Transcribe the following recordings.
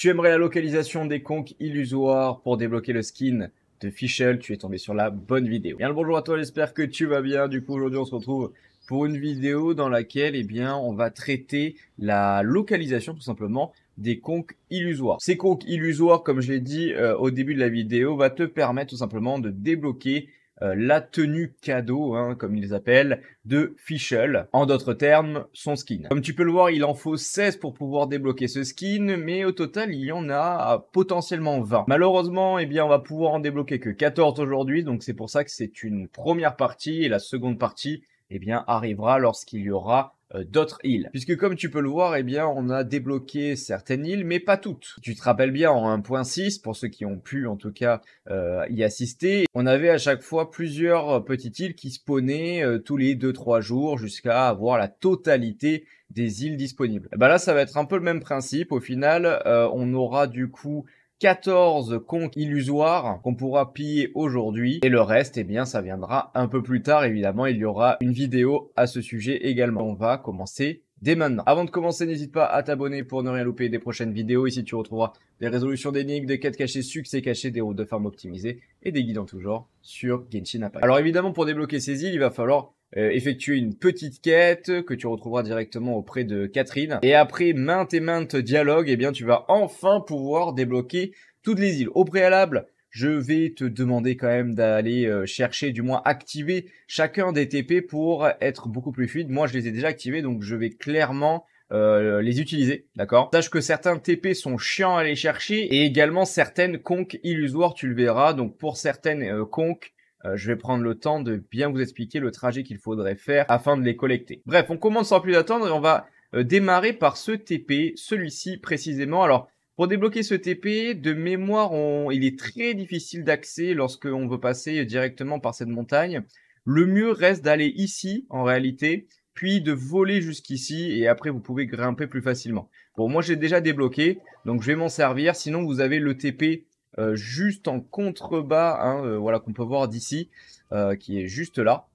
Tu aimerais la localisation des conques illusoires pour débloquer le skin de Fischl, tu es tombé sur la bonne vidéo. Bien le bonjour à toi, j'espère que tu vas bien. Du coup, aujourd'hui, on se retrouve pour une vidéo dans laquelle, eh bien, on va traiter la localisation, tout simplement, des conques illusoires. Ces conques illusoires, comme je l'ai dit euh, au début de la vidéo, va te permettre tout simplement de débloquer euh, la tenue cadeau, hein, comme ils appellent, de Fischl. En d'autres termes, son skin. Comme tu peux le voir, il en faut 16 pour pouvoir débloquer ce skin, mais au total, il y en a potentiellement 20. Malheureusement, eh bien, on va pouvoir en débloquer que 14 aujourd'hui, donc c'est pour ça que c'est une première partie, et la seconde partie, eh bien, arrivera lorsqu'il y aura d'autres îles. Puisque comme tu peux le voir, eh bien, on a débloqué certaines îles, mais pas toutes. Tu te rappelles bien, en 1.6, pour ceux qui ont pu en tout cas euh, y assister, on avait à chaque fois plusieurs euh, petites îles qui spawnaient tous les 2-3 jours jusqu'à avoir la totalité des îles disponibles. Et bah là, ça va être un peu le même principe. Au final, on aura du coup 14 conques illusoires qu'on pourra piller aujourd'hui et le reste eh bien ça viendra un peu plus tard évidemment il y aura une vidéo à ce sujet également on va commencer dès maintenant. Avant de commencer, n'hésite pas à t'abonner pour ne rien louper des prochaines vidéos. Ici, tu retrouveras des résolutions d'énigmes, des quêtes cachées, succès cachés, des routes de farm optimisées et des guides en tout sur Genshin Impact. Alors évidemment, pour débloquer ces îles, il va falloir euh, effectuer une petite quête que tu retrouveras directement auprès de Catherine. Et après maintes et maintes dialogues, eh bien tu vas enfin pouvoir débloquer toutes les îles. Au préalable, je vais te demander quand même d'aller euh, chercher, du moins activer chacun des TP pour être beaucoup plus fluide. Moi, je les ai déjà activés, donc je vais clairement euh, les utiliser, d'accord? Sache que certains TP sont chiants à aller chercher et également certaines conques illusoires, tu le verras. Donc pour certaines conques, euh, je vais prendre le temps de bien vous expliquer le trajet qu'il faudrait faire afin de les collecter. Bref, on commence sans plus attendre et on va euh, démarrer par ce TP, celui-ci précisément. Alors, pour débloquer ce TP, de mémoire, il est très difficile d'accès lorsque on veut passer directement par cette montagne. Le mieux reste d'aller ici, en réalité, puis de voler jusqu'ici, et après vous pouvez grimper plus facilement. Bon, moi j'ai déjà débloqué, donc je vais m'en servir. Sinon, vous avez le TP euh, juste en contrebas, hein, euh, voilà qu'on peut voir d'ici, euh, qui est juste là,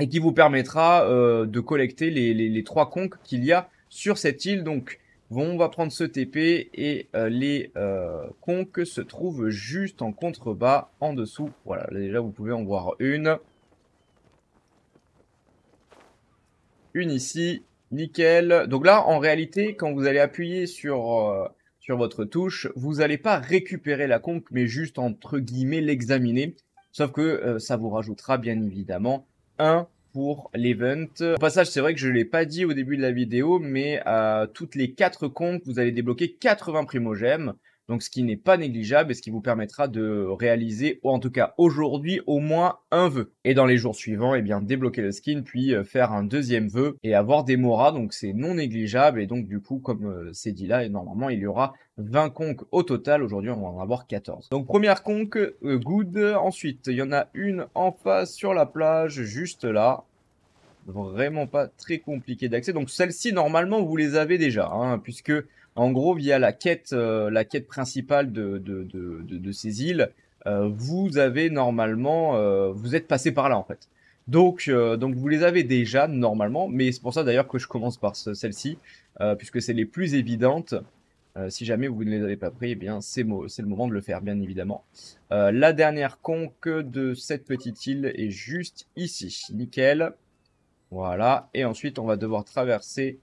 et qui vous permettra de collecter les, trois conques qu'il y a sur cette île. Donc, on va prendre ce TP et les conques se trouvent juste en contrebas, en dessous. Voilà, déjà vous pouvez en voir une. Une ici, nickel. Donc là, en réalité, quand vous allez appuyer sur sur votre touche, vous n'allez pas récupérer la conque, mais juste entre guillemets l'examiner. Sauf que euh, ça vous rajoutera bien évidemment un pour l'event. Au passage, c'est vrai que je ne l'ai pas dit au début de la vidéo, mais à toutes les quatre conques, vous allez débloquer 80 primogèmes donc ce qui n'est pas négligeable et ce qui vous permettra de réaliser, ou en tout cas aujourd'hui, au moins un vœu. Et dans les jours suivants, eh bien débloquer le skin, puis euh, faire un deuxième vœu et avoir des moras, donc c'est non négligeable, et donc du coup, comme euh, c'est dit là, et normalement il y aura 20 conques au total, aujourd'hui on va en avoir 14. Donc première conque, euh, good, ensuite il y en a une en face sur la plage, juste là, vraiment pas très compliqué d'accès. Donc celle-ci, normalement, vous les avez déjà, hein, puisque en gros, via la quête, euh, principale de, ces îles, euh, vous avez normalement, euh, vous êtes passé par là en fait. Donc, vous les avez déjà normalement, mais c'est pour ça d'ailleurs que je commence par celle-ci, puisque c'est les plus évidentes. si jamais vous ne les avez pas pris, eh bien c'est le moment de le faire, bien évidemment. la dernière conque de cette petite île est juste ici, nickel. Voilà, et ensuite on va devoir traverser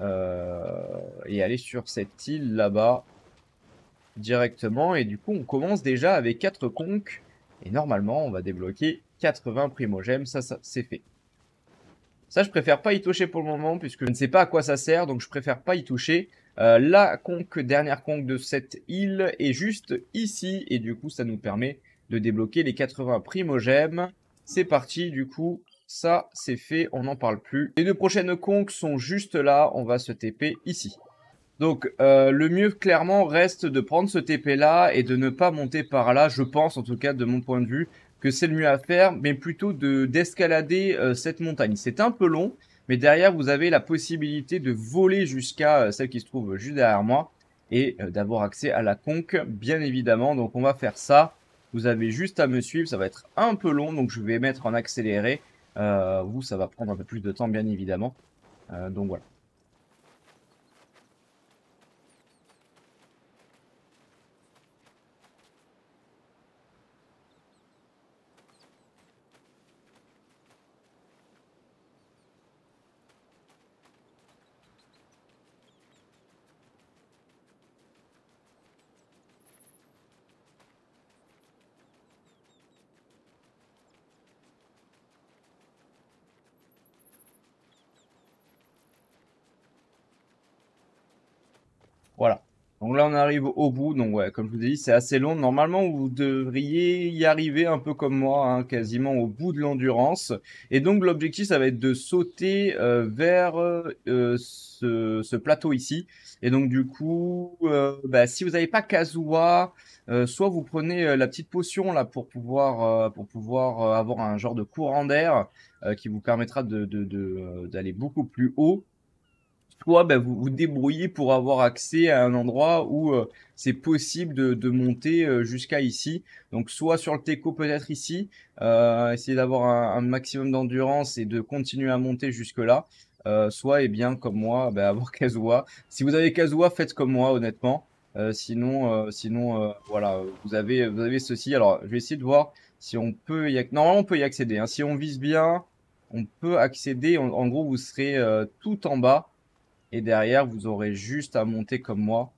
et aller sur cette île là-bas directement. Et du coup, on commence déjà avec 4 conques. Et normalement, on va débloquer 80 primogèmes. Ça, ça c'est fait. Ça, je préfère pas y toucher pour le moment, puisque je ne sais pas à quoi ça sert, donc je préfère pas y toucher. Euh, la conque, dernière conque de cette île est juste ici, et du coup, ça nous permet de débloquer les 80 primogèmes. C'est parti, du coup, ça, c'est fait, on n'en parle plus. Les deux prochaines conques sont juste là, on va se TP ici. Donc, euh, le mieux, clairement, reste de prendre ce TP là et de ne pas monter par là. Je pense, en tout cas, de mon point de vue, que c'est le mieux à faire, mais plutôt de d'escalader euh, cette montagne. C'est un peu long, mais derrière, vous avez la possibilité de voler jusqu'à euh, celle qui se trouve juste derrière moi et d'avoir accès à la conque, bien évidemment. Donc, on va faire ça. Vous avez juste à me suivre, ça va être un peu long, donc je vais mettre en accéléré euh, vous, ça va prendre un peu plus de temps, bien évidemment. Euh, donc voilà. Donc là, on arrive au bout. Donc ouais, comme je vous ai dit, c'est assez long. Normalement, vous devriez y arriver un peu comme moi, hein, quasiment au bout de l'endurance. Et donc l'objectif, ça va être de sauter euh, vers euh, ce, plateau ici. Et donc du coup, euh, bah, si vous n'avez pas Kazuha, soit vous prenez la petite potion là pour pouvoir pour pouvoir avoir un genre de courant d'air qui vous permettra d'aller beaucoup plus haut soit ben, vous vous débrouillez pour avoir accès à un endroit où euh, c'est possible de, de monter euh, jusqu'à ici. Donc soit sur le Teco peut-être ici, euh, essayer d'avoir un, maximum d'endurance et de continuer à monter jusque là. Euh, soit et eh bien comme moi, ben, avoir Kazuha. Si vous avez Kazuha, faites comme moi honnêtement. sinon, sinon voilà, vous avez vous avez ceci. Alors je vais essayer de voir si on peut y normalement on peut y accéder. Hein. Si on vise bien, on peut accéder. en gros, vous serez tout en bas et derrière, vous aurez juste à monter comme moi.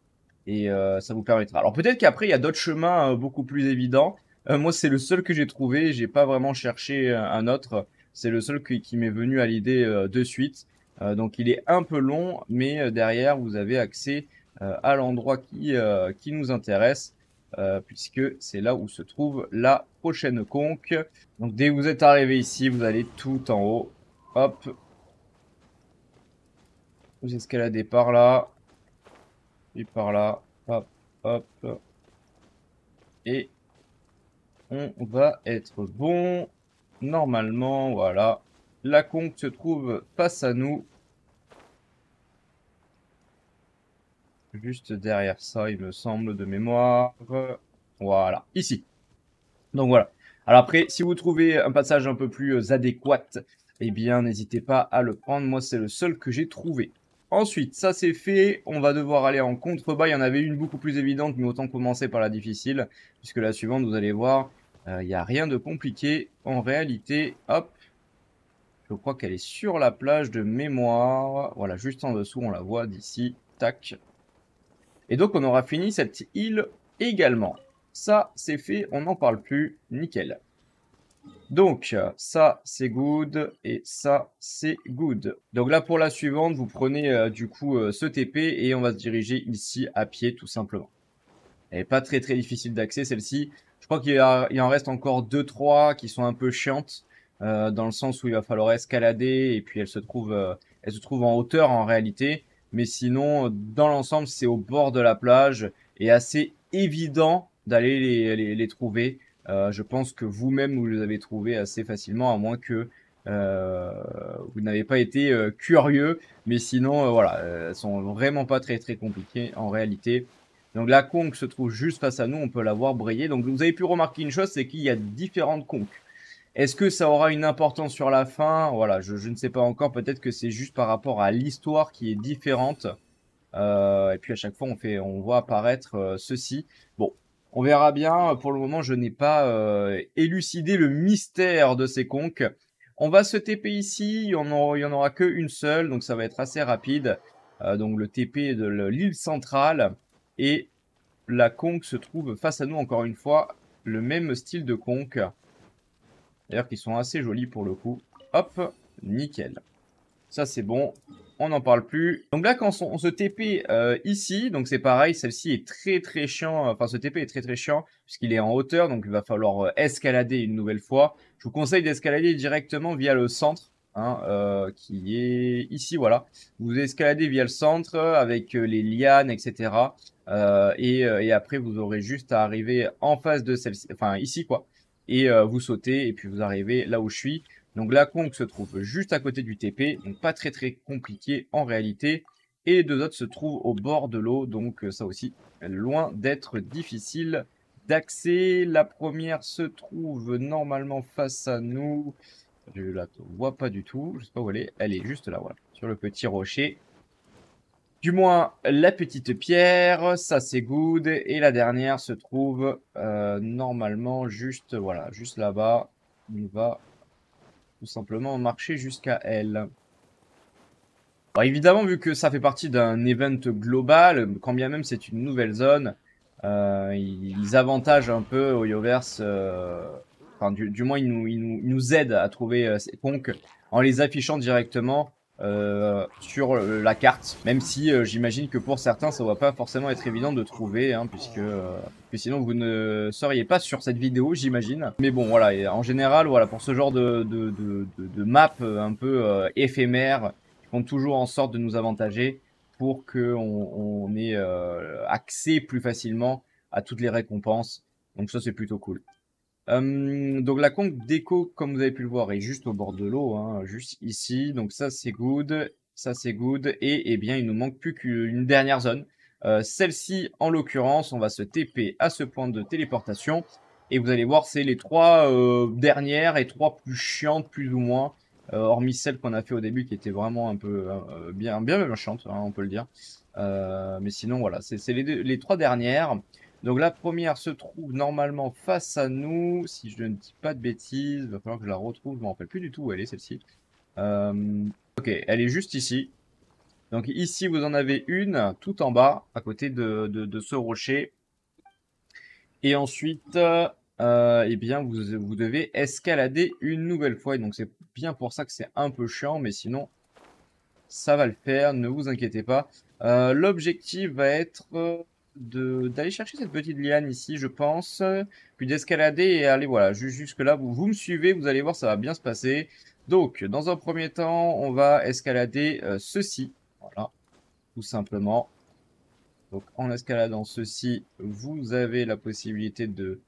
Et euh, ça vous permettra. Alors peut-être qu'après, il y a d'autres chemins euh, beaucoup plus évidents. Euh, moi, c'est le seul que j'ai trouvé. J'ai pas vraiment cherché un autre. C'est le seul qui, m'est venu à l'idée de suite. donc il est un peu long, mais derrière, vous avez accès à l'endroit qui, qui nous intéresse. puisque c'est là où se trouve la prochaine conque. Donc dès que vous êtes arrivé ici, vous allez tout en haut. Hop, vous escaladez par là. Et par là. Hop, hop. Et on va être bon. Normalement, voilà. La conque se trouve face à nous. Juste derrière ça, il me semble, de mémoire. Voilà, ici. Donc voilà. Alors après, si vous trouvez un passage un peu plus adéquat, eh bien, n'hésitez pas à le prendre. Moi, c'est le seul que j'ai trouvé. Ensuite, ça c'est fait, on va devoir aller en contrebas. Il y en avait une beaucoup plus évidente, mais autant commencer par la difficile, puisque la suivante, vous allez voir, euh, il n'y a rien de compliqué. En réalité, hop, je crois qu'elle est sur la plage de mémoire. Voilà, juste en dessous, on la voit d'ici, tac. Et donc, on aura fini cette île également. Ça, c'est fait, on n'en parle plus, nickel. Donc, ça, c'est good et ça, c'est good. Donc là, pour la suivante, vous prenez euh, du coup euh, ce TP et on va se diriger ici à pied, tout simplement. Elle n'est pas très très difficile d'accès, celle-ci. Je crois qu'il en reste encore 2-3 qui sont un peu chiantes, euh, dans le sens où il va falloir escalader et puis elle se trouve, elle se trouve en hauteur en réalité. Mais sinon, dans l'ensemble, c'est au bord de la plage et assez évident d'aller les trouver. Euh, je pense que vous-même, vous les avez trouvés assez facilement, à moins que euh, vous n'avez pas été euh, curieux. Mais sinon, voilà, elles sont vraiment pas très très compliquées en réalité. Donc la conque se trouve juste face à nous, on peut la voir briller. Donc vous avez pu remarquer une chose, c'est qu'il y a différentes conques. Est-ce que ça aura une importance sur la fin? Voilà, je, ne sais pas encore. Peut-être que c'est juste par rapport à l'histoire qui est différente. et puis à chaque fois, on on voit apparaître ceci. Bon, on verra bien. Pour le moment, je n'ai pas euh, élucidé le mystère de ces conques. On va se TP ici. Il n'y en, aura qu'une seule, donc ça va être assez rapide. Euh, donc le TP de l'île centrale. Et la conque se trouve face à nous, encore une fois. Le même style de conque. D'ailleurs, qui sont assez jolis pour le coup. Hop, nickel. Ça, c'est bon on n'en parle plus. Donc là, quand on, se TP euh, ici, donc c'est pareil, celle-ci est très très chiant, enfin ce TP est très très chiant, puisqu'il est en hauteur, donc il va falloir euh, escalader une nouvelle fois. Je vous conseille d'escalader directement via le centre, hein, euh, qui est ici, voilà. Vous escaladez via le centre avec les lianes, etc. Et, et, après, vous aurez juste à arriver en face de celle-ci, enfin ici quoi. Et vous sautez, et puis vous arrivez là où je suis. Donc la conque se trouve juste à côté du TP, donc pas très très compliqué en réalité. Et les deux autres se trouvent au bord de l'eau, donc euh, ça aussi, loin d'être difficile d'accès. La première se trouve normalement face à nous. Je la vois pas du tout, je sais pas où elle est. Elle est juste là, voilà, sur le petit rocher. Du moins, la petite pierre, ça c'est good. Et la dernière se trouve euh, normalement juste, voilà, juste là-bas. On va tout simplement marcher jusqu'à elle. évidemment, vu que ça fait partie d'un event global, quand bien même c'est une nouvelle zone, euh, ils avantagent un peu Oyoverse, euh, enfin du, moins ils nous, ils, nous, aident à trouver euh, ces conques en les affichant directement euh, sur la carte, même si euh, j'imagine que pour certains ça va pas forcément être évident de trouver, hein, puisque, euh, sinon vous ne seriez pas sur cette vidéo, j'imagine. Mais bon, voilà, en général, voilà, pour ce genre de, de, map un peu éphémère, ils font toujours en sorte de nous avantager pour qu'on on ait accès plus facilement à toutes les récompenses. Donc ça c'est plutôt cool. Euh, donc la conque déco, comme vous avez pu le voir, est juste au bord de l'eau, hein, juste ici. Donc ça c'est good, ça c'est good. Et eh bien il nous manque plus qu'une dernière zone. Euh, celle-ci, en l'occurrence, on va se TP à ce point de téléportation. Et vous allez voir, c'est les trois euh, dernières et trois plus chiantes, plus ou moins. hormis celle qu'on a fait au début qui était vraiment un peu bien, bien méchante, hein, on peut le dire. mais sinon, voilà, c'est les, les trois dernières. Donc la première se trouve normalement face à nous. Si je ne dis pas de bêtises, il va falloir que je la retrouve. Je ne me rappelle plus du tout où elle est celle-ci. Euh, ok, elle est juste ici. Donc ici, vous en avez une tout en bas, à côté de, ce rocher. Et ensuite, euh, eh bien, vous, vous devez escalader une nouvelle fois. Et donc c'est bien pour ça que c'est un peu chiant, mais sinon, ça va le faire, ne vous inquiétez pas. Euh, l'objectif va être d'aller chercher cette petite liane ici, je pense, puis d'escalader et aller, voilà, jusque là, vous, vous me suivez, vous allez voir, ça va bien se passer. Donc, dans un premier temps, on va escalader euh, ceci, voilà, tout simplement. Donc, en escaladant ceci, vous avez la possibilité de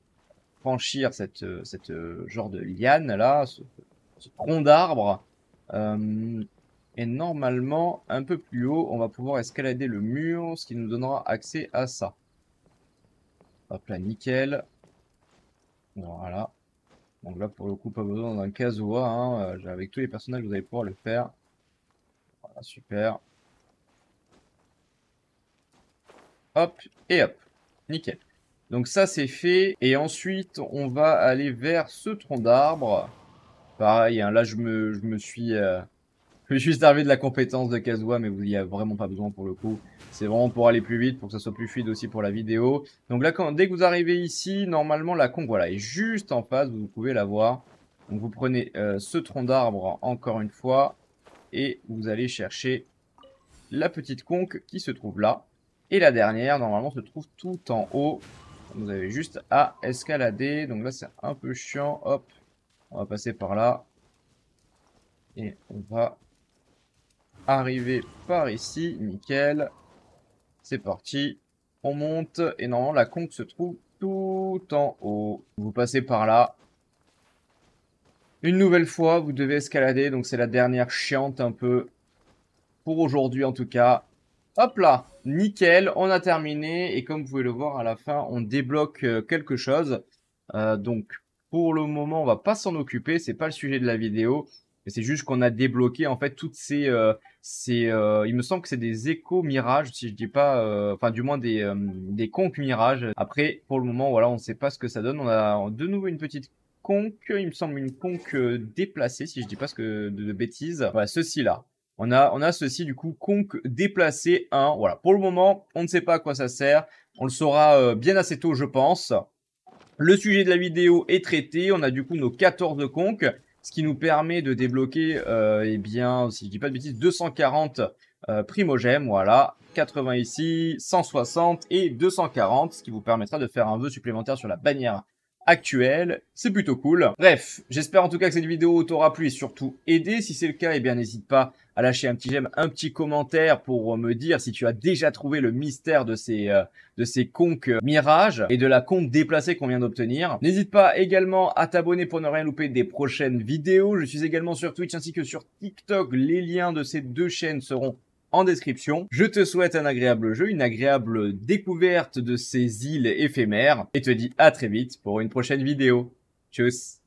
franchir cette, euh, cette euh, genre de liane là, ce, tronc d'arbre. Et normalement, un peu plus haut, on va pouvoir escalader le mur, ce qui nous donnera accès à ça. Hop là, nickel. Voilà. Donc là, pour le coup, pas besoin d'un casoa. Hein. Euh, avec tous les personnages, vous allez pouvoir le faire. Voilà, super. Hop, et hop. Nickel. Donc ça, c'est fait. Et ensuite, on va aller vers ce tronc d'arbre. Pareil, hein, là, je me, je me suis... Euh, je suis servi de la compétence de Kazuha, mais vous n'y avez vraiment pas besoin pour le coup. C'est vraiment pour aller plus vite, pour que ça soit plus fluide aussi pour la vidéo. Donc là, quand, dès que vous arrivez ici, normalement, la conque voilà, est juste en face, vous pouvez la voir. Donc vous prenez euh, ce tronc d'arbre encore une fois, et vous allez chercher la petite conque qui se trouve là. Et la dernière, normalement, se trouve tout en haut. Vous avez juste à escalader. Donc là, c'est un peu chiant. Hop, on va passer par là. Et on va arriver par ici, nickel. C'est parti, on monte et normalement la conque se trouve tout en haut. Vous passez par là. Une nouvelle fois, vous devez escalader, donc c'est la dernière chiante un peu pour aujourd'hui en tout cas. Hop là, nickel, on a terminé et comme vous pouvez le voir à la fin, on débloque euh, quelque chose. Euh, donc pour le moment, on va pas s'en occuper, c'est pas le sujet de la vidéo. C'est juste qu'on a débloqué en fait toutes ces, euh, ces euh, il me semble que c'est des échos mirages, si je dis pas, euh, enfin du moins des, euh, des conques mirages. Après, pour le moment, voilà, on ne sait pas ce que ça donne. On a de nouveau une petite conque, il me semble une conque déplacée, si je dis pas ce que de, bêtises. Voilà, ceci là. On a, on a ceci du coup, conque déplacé 1. Voilà, pour le moment, on ne sait pas à quoi ça sert. On le saura bien assez tôt, je pense. Le sujet de la vidéo est traité. On a du coup nos 14 conques ce qui nous permet de débloquer, euh, eh bien, si je dis pas de bêtises, 240 euh, primogèmes, voilà, 80 ici, 160 et 240, ce qui vous permettra de faire un vœu supplémentaire sur la bannière actuelle. C'est plutôt cool. Bref, j'espère en tout cas que cette vidéo t'aura plu et surtout aidé. Si c'est le cas, eh bien n'hésite pas à lâcher un petit j'aime, un petit commentaire pour me dire si tu as déjà trouvé le mystère de ces euh, de ces conques mirages et de la conque déplacée qu'on vient d'obtenir. N'hésite pas également à t'abonner pour ne rien louper des prochaines vidéos. Je suis également sur Twitch ainsi que sur TikTok. Les liens de ces deux chaînes seront en description. Je te souhaite un agréable jeu, une agréable découverte de ces îles éphémères et te dis à très vite pour une prochaine vidéo. Tchuss